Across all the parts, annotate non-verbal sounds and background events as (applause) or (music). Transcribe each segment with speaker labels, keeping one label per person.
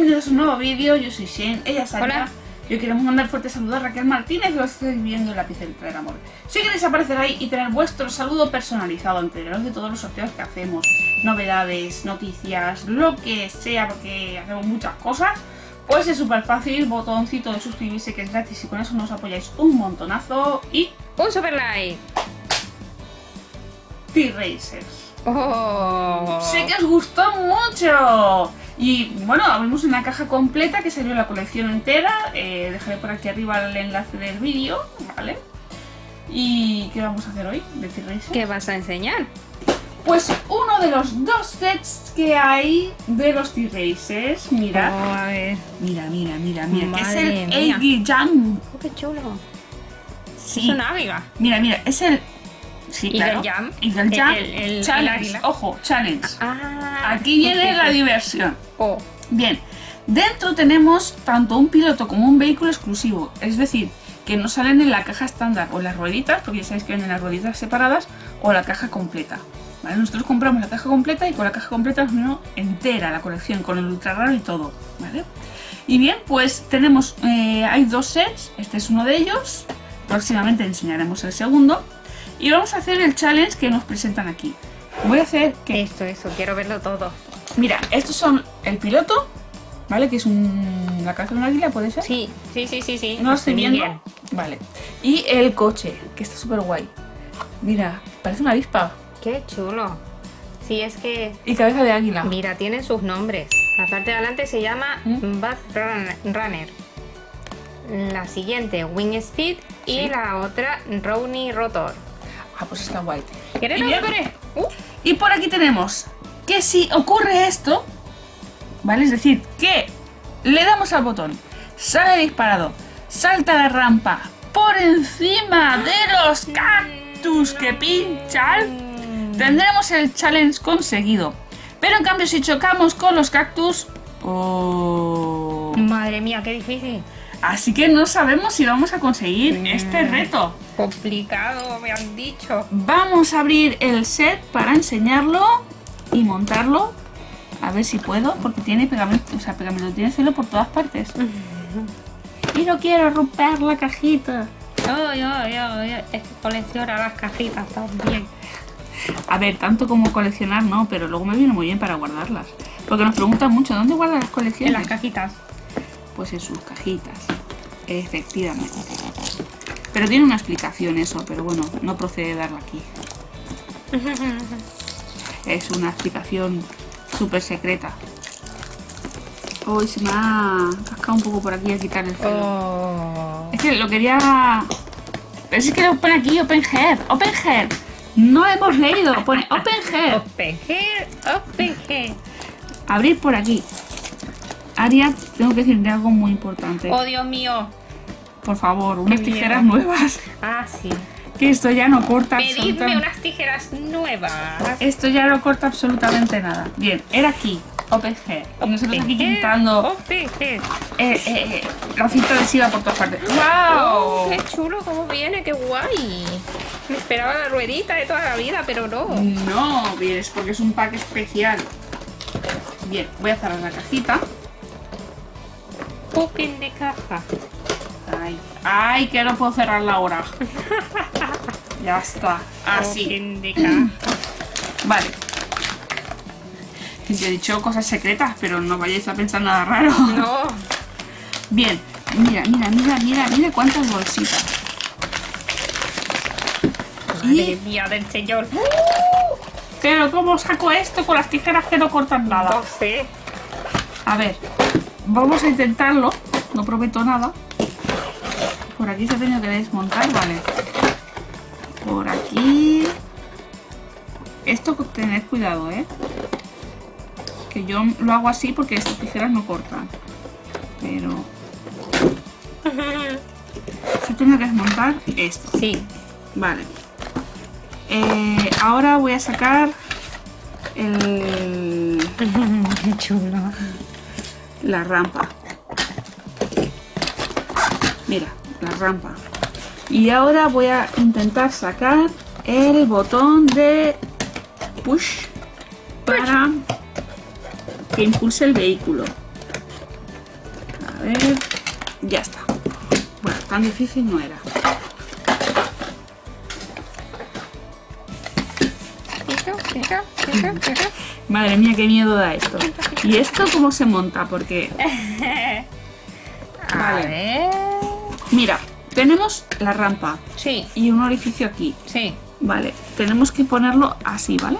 Speaker 1: Bienvenidos a un nuevo vídeo, yo soy Shane, ella es.
Speaker 2: Hola.
Speaker 1: Yo queremos mandar fuerte saludo a Raquel Martínez, que lo estoy viendo en la pieza del traer amor. Si queréis aparecer ahí y tener vuestro saludo personalizado, enteraros de todos los sorteos que hacemos, novedades, noticias, lo que sea, porque hacemos muchas cosas, pues es súper fácil, botoncito de suscribirse que es gratis y con eso nos apoyáis un montonazo y
Speaker 2: Un super like.
Speaker 1: T-Racers.
Speaker 2: Oh.
Speaker 1: Sé que os gustó mucho. Y bueno, abrimos una caja completa que salió la colección entera. Eh, dejaré por aquí arriba el enlace del vídeo, ¿vale? ¿Y qué vamos a hacer hoy de T-Racer?
Speaker 2: ¿Qué vas a enseñar?
Speaker 1: Pues uno de los dos sets que hay de los T-Racers. Mira,
Speaker 2: Oh, a ver.
Speaker 1: mira, mira, mira, mira. es el. Eiji Jam.
Speaker 2: Oh, qué chulo.
Speaker 1: Sí.
Speaker 2: Es una águila.
Speaker 1: Mira, mira, es el. Sí,
Speaker 2: Eagle
Speaker 1: claro.
Speaker 2: Jam.
Speaker 1: Eagle Jam.
Speaker 2: El- el- el
Speaker 1: challenge. Ojo, challenge.
Speaker 2: Ah.
Speaker 1: Aquí viene la diversión.
Speaker 2: Oh.
Speaker 1: Bien, dentro tenemos tanto un piloto como un vehículo exclusivo, es decir, que no salen en la caja estándar o las rueditas, porque ya sabéis que vienen las rueditas separadas, o la caja completa. ¿vale? Nosotros compramos la caja completa y con la caja completa nos vino entera la colección, con el ultra raro y todo. ¿vale? Y bien, pues tenemos, eh, hay dos sets, este es uno de ellos, próximamente enseñaremos el segundo, y vamos a hacer el challenge que nos presentan aquí. Voy a hacer que
Speaker 2: Esto, eso, quiero verlo todo.
Speaker 1: Mira, estos son el piloto, ¿vale? Que es un, la cabeza de un águila, ¿puede ser?
Speaker 2: Sí, sí, sí, sí, sí.
Speaker 1: No lo estoy viendo. Vale. Y el coche, que está súper guay. Mira, parece una avispa.
Speaker 2: Qué chulo. Sí, es que.
Speaker 1: Y cabeza de águila.
Speaker 2: Mira, tienen sus nombres. La parte de adelante se llama
Speaker 1: ¿Mm?
Speaker 2: Bath Run- Runner. La siguiente, Wing Speed. Y
Speaker 1: Sí.
Speaker 2: la otra, Rowney Rotor.
Speaker 1: Ah, pues está guay.
Speaker 2: ¿Quieres
Speaker 1: Y?
Speaker 2: Uh,
Speaker 1: Y por aquí tenemos que si ocurre esto, ¿vale? Es decir, que le damos al botón, sale disparado, salta la rampa por encima de los cactus que pinchan, tendremos el challenge conseguido. Pero en cambio, si chocamos con los cactus, oh.
Speaker 2: Madre mía, qué difícil.
Speaker 1: Así que no sabemos si vamos a conseguir este reto.
Speaker 2: Complicado, me han dicho.
Speaker 1: Vamos a abrir el set para enseñarlo y montarlo. A ver si puedo, porque tiene pegamento, o sea, pegamento, tiene celo por todas partes. (laughs) Y no quiero romper la cajita.
Speaker 2: Ay, ay, es que colecciona las cajitas también.
Speaker 1: A ver, tanto como coleccionar no, pero luego me viene muy bien para guardarlas. Porque nos preguntan mucho, ¿dónde guardan las
Speaker 2: En
Speaker 1: colecciones?
Speaker 2: las cajitas.
Speaker 1: Pues en sus cajitas. Efectivamente. Pero tiene una explicación eso, pero bueno, no procede darla aquí. (laughs) Es una explicación súper secreta. Hoy se me ha cascado un poco por aquí a quitar el pelo.
Speaker 2: Oh.
Speaker 1: Es que lo quería... Pero es que lo pone aquí Open Head. Open Head. No hemos leído. Pone Open Head.
Speaker 2: Open hair, open hair.
Speaker 1: Abrir por aquí. Aria, tengo que decirte algo muy importante.
Speaker 2: Oh, Dios mío.
Speaker 1: Por favor, unas
Speaker 2: Qué
Speaker 1: tijeras
Speaker 2: miedo.
Speaker 1: nuevas.
Speaker 2: Ah, sí.
Speaker 1: Que esto ya no corta
Speaker 2: Pedidme
Speaker 1: absolutamente...
Speaker 2: unas tijeras nuevas.
Speaker 1: Esto ya no corta absolutamente nada. Bien, era aquí. Y nosotros aquí pintando
Speaker 2: hair.
Speaker 1: eh, eh, eh, la cinta adhesiva por todas partes.
Speaker 2: Oh,
Speaker 1: ¡Wow!
Speaker 2: qué chulo cómo viene, qué guay. Me esperaba la ruedita de toda la vida, pero no.
Speaker 1: No, bien, es porque es un pack especial. Bien, voy a cerrar la cajita.
Speaker 2: Open de caja.
Speaker 1: Ay, ay, que no puedo cerrarla ahora. (laughs) Ya está. Así.
Speaker 2: Open de caja.
Speaker 1: Vale. Yo he dicho cosas secretas, pero no vayáis a pensar nada raro.
Speaker 2: No. (laughs)
Speaker 1: Bien, mira, mira, mira, mira, mira cuántas bolsitas.
Speaker 2: Madre mía del señor.
Speaker 1: Pero ¿cómo saco esto con las tijeras que no cortan nada?
Speaker 2: No sé.
Speaker 1: A ver, vamos a intentarlo. No prometo nada. Por aquí se ha tenido que desmontar, vale. Por aquí. Esto tened cuidado, ¿eh? Que yo lo hago así porque estas tijeras no cortan. Pero... (laughs) Se tiene que desmontar esto.
Speaker 2: Sí.
Speaker 1: Vale. Eh, ahora voy a sacar el, (laughs)
Speaker 2: Qué chulo.
Speaker 1: La rampa. Mira, la rampa. Y ahora voy a intentar sacar el botón de push para que impulse el vehículo. A ver, ya está. Bueno, tan difícil no era. (laughs) Madre mía, qué miedo da esto. ¿Y esto cómo se monta? Porque, (laughs)
Speaker 2: A
Speaker 1: Vale.
Speaker 2: ver.
Speaker 1: mira, tenemos la rampa
Speaker 2: Sí,
Speaker 1: y un orificio aquí.
Speaker 2: sí.
Speaker 1: Vale, tenemos que ponerlo así, ¿vale?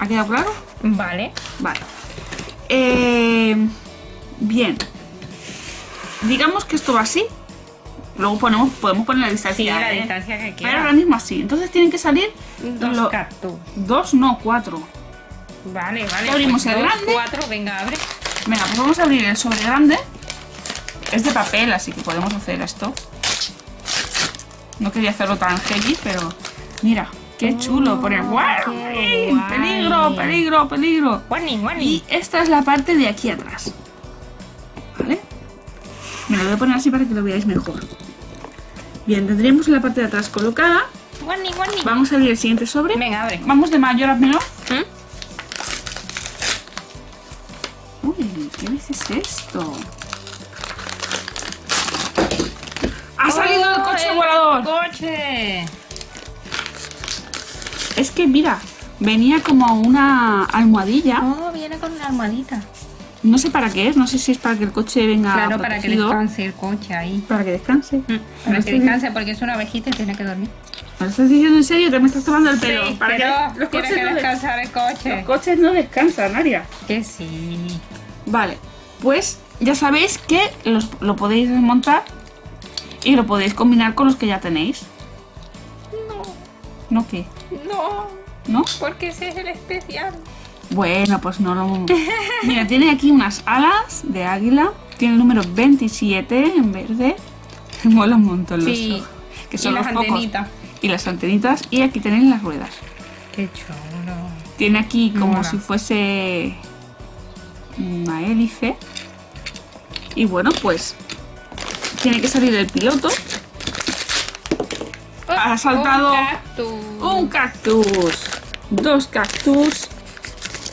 Speaker 1: ¿Ha quedado claro?
Speaker 2: Vale.
Speaker 1: Vale. Eh, bien. Digamos que esto va así. Luego ponemos, podemos poner la
Speaker 2: Sí,
Speaker 1: distancia.
Speaker 2: la
Speaker 1: ¿eh?
Speaker 2: distancia que
Speaker 1: Pero ahora mismo así. Entonces tienen que salir
Speaker 2: Dos
Speaker 1: lo-
Speaker 2: cactus.
Speaker 1: dos, no cuatro.
Speaker 2: Vale, vale.
Speaker 1: Abrimos
Speaker 2: pues
Speaker 1: el
Speaker 2: dos,
Speaker 1: grande.
Speaker 2: Cuatro, venga, abre.
Speaker 1: Venga, pues vamos a abrir el sobre grande. Es de papel, así que podemos hacer esto. No quería hacerlo tan heavy, pero mira, qué chulo poner.
Speaker 2: Oh.
Speaker 1: ¡Peligro, peligro, peligro!
Speaker 2: Warning,
Speaker 1: Y
Speaker 2: warning.
Speaker 1: esta es la parte de aquí atrás. ¿Vale? Me lo voy a poner así para que lo veáis mejor. Bien, tendríamos la parte de atrás colocada.
Speaker 2: Warning, warning.
Speaker 1: Vamos a abrir el siguiente sobre.
Speaker 2: Venga, abre.
Speaker 1: Vamos de mayor a menor.
Speaker 2: ¿Mm?
Speaker 1: Uy, ¿qué vez es esto? ¡Ha salido el
Speaker 2: ¡Oh,
Speaker 1: coche
Speaker 2: el
Speaker 1: volador!
Speaker 2: ¡Coche!
Speaker 1: Es que mira, venía como una almohadilla.
Speaker 2: Oh, viene con una almohadita.
Speaker 1: No sé para qué es, no sé si es para que el coche venga
Speaker 2: Claro, para que descanse el coche ahí.
Speaker 1: para que descanse.
Speaker 2: Mm,
Speaker 1: ¿Me lo
Speaker 2: Para que descanse porque es una abejita y tiene que dormir.
Speaker 1: ¿Me lo estás diciendo en serio? ¿Te me estás tomando el pelo?
Speaker 2: Sí,
Speaker 1: para que los
Speaker 2: tiene
Speaker 1: coches,
Speaker 2: que
Speaker 1: no de-
Speaker 2: descansar el coche.
Speaker 1: los coches no descansan, Aria.
Speaker 2: Que sí.
Speaker 1: Vale, pues ya sabéis que los- lo podéis desmontar y lo podéis combinar con los que ya tenéis.
Speaker 2: No,
Speaker 1: ¿No qué?
Speaker 2: no,
Speaker 1: ¿No?
Speaker 2: porque ese es el especial.
Speaker 1: Bueno, pues no lo... (laughs) Mira, tiene aquí unas alas de águila. Tiene el número 27 en verde. (laughs) Mola un montón los
Speaker 2: Sí.
Speaker 1: ojos, Que
Speaker 2: Y
Speaker 1: son
Speaker 2: las
Speaker 1: los focos.
Speaker 2: antenitas.
Speaker 1: Y las antenitas. Y aquí tenéis las ruedas.
Speaker 2: Qué chulo.
Speaker 1: Tiene aquí como
Speaker 2: Mola.
Speaker 1: si fuese una hélice. Y bueno, pues tiene que salir el piloto. Ha saltado
Speaker 2: Un cactus.
Speaker 1: un cactus, dos cactus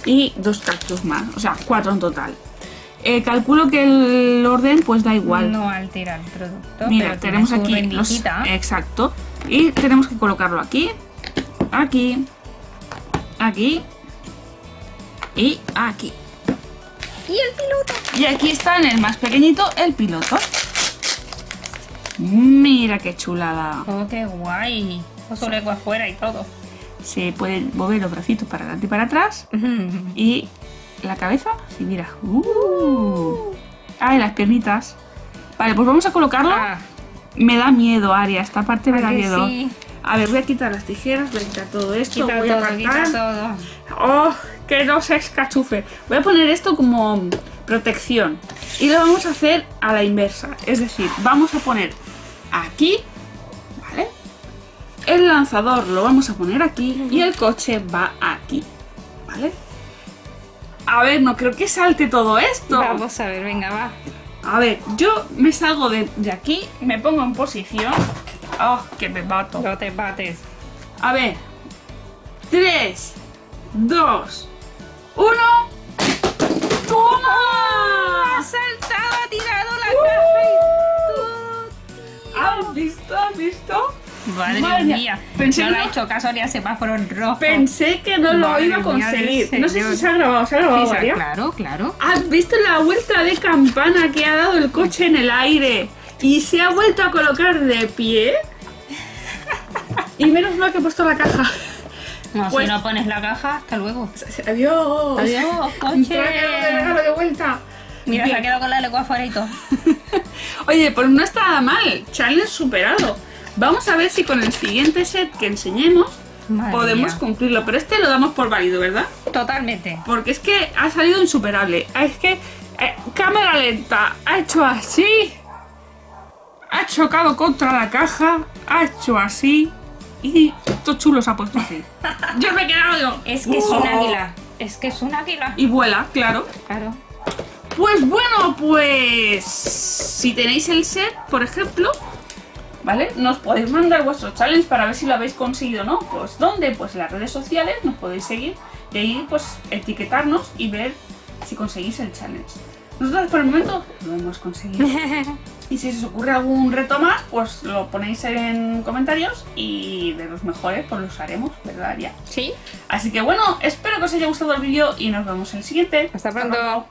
Speaker 1: y dos cactus más. O sea, cuatro en total. Eh, calculo que el orden pues da igual.
Speaker 2: No altera el producto.
Speaker 1: Mira,
Speaker 2: pero
Speaker 1: tenemos
Speaker 2: su
Speaker 1: aquí los... Exacto. Y tenemos que colocarlo aquí, aquí, aquí y aquí.
Speaker 2: Y el piloto.
Speaker 1: Y aquí está en el más pequeñito el piloto. Mira qué chulada.
Speaker 2: Oh, qué guay. Oso lengua afuera y todo.
Speaker 1: Se pueden mover los bracitos para adelante y para atrás. (laughs) Y la cabeza, sí, mira. Uh. Ah, y las piernitas. Vale, pues vamos a colocarlo.
Speaker 2: Ah,
Speaker 1: Me da miedo, Aria. Esta parte me
Speaker 2: ¿a
Speaker 1: da miedo.
Speaker 2: sí?
Speaker 1: A ver, voy a quitar las tijeras, voy a quitar todo esto.
Speaker 2: Quita
Speaker 1: voy a
Speaker 2: todo, quita
Speaker 1: apartar.
Speaker 2: todo.
Speaker 1: ¡Oh! Que no se escachufe. Voy a poner esto como protección. Y lo vamos a hacer a la inversa. Es decir, vamos a poner aquí. El lanzador lo vamos a poner aquí y el coche va aquí, ¿vale? A ver, no creo que salte todo esto.
Speaker 2: Vamos a ver, venga, va.
Speaker 1: A ver, yo me salgo de, de aquí, me pongo en posición. ¡Oh, que me mato!
Speaker 2: No te bates.
Speaker 1: A ver. 3, 2, 1. ¡Toma!
Speaker 2: Ha saltado, ha tirado la
Speaker 1: Uh. ¿Has visto? ¿Has visto?
Speaker 2: Madre,
Speaker 1: Madre
Speaker 2: mía.
Speaker 1: Pensé
Speaker 2: no
Speaker 1: que
Speaker 2: ha
Speaker 1: no-
Speaker 2: hecho caso ni semáforo en rojo.
Speaker 1: Pensé que no lo
Speaker 2: Madre
Speaker 1: iba a conseguir. No sé si se ha grabado. ¿Se ha grabado,
Speaker 2: Sí, claro, claro.
Speaker 1: ¿Has visto la vuelta de campana que ha dado el coche en el aire? Y se ha vuelto a colocar de pie. Y menos mal que he puesto la caja.
Speaker 2: No,
Speaker 1: Pues-
Speaker 2: si no pones la caja, hasta luego.
Speaker 1: Adiós.
Speaker 2: Adiós, (laughs) coche.
Speaker 1: Tráeme de regalo de vuelta.
Speaker 2: Mira, se
Speaker 1: Bien.
Speaker 2: ha quedado con la lengua afuera y todo. (laughs)
Speaker 1: Oye, pues no está mal. Challenge superado. Vamos a ver si con el siguiente set que enseñemos
Speaker 2: Madre
Speaker 1: podemos
Speaker 2: mía.
Speaker 1: cumplirlo. Pero este lo damos por válido, ¿verdad?
Speaker 2: Totalmente.
Speaker 1: Porque es que ha salido insuperable. Es que eh, cámara lenta ha hecho así. Ha chocado contra la caja. Ha hecho así. Y esto chulo se ha puesto así. (laughs) Yo me he quedado digo,
Speaker 2: Es que es un águila. Es que es un águila.
Speaker 1: Y vuela, claro.
Speaker 2: Claro.
Speaker 1: Pues bueno, pues si tenéis el set, por ejemplo, ¿vale? Nos podéis mandar vuestro challenge para ver si lo habéis conseguido o no. Pues ¿dónde? Pues en las redes sociales nos podéis seguir y ahí pues etiquetarnos y ver si conseguís el challenge. Nosotros por el momento lo hemos conseguido. (laughs) Y si se os ocurre algún reto más, pues lo ponéis en comentarios y de los mejores pues los haremos, ¿verdad, ya?
Speaker 2: Sí.
Speaker 1: Así que bueno, espero que os haya gustado el vídeo y nos vemos en el siguiente.
Speaker 2: Hasta pronto.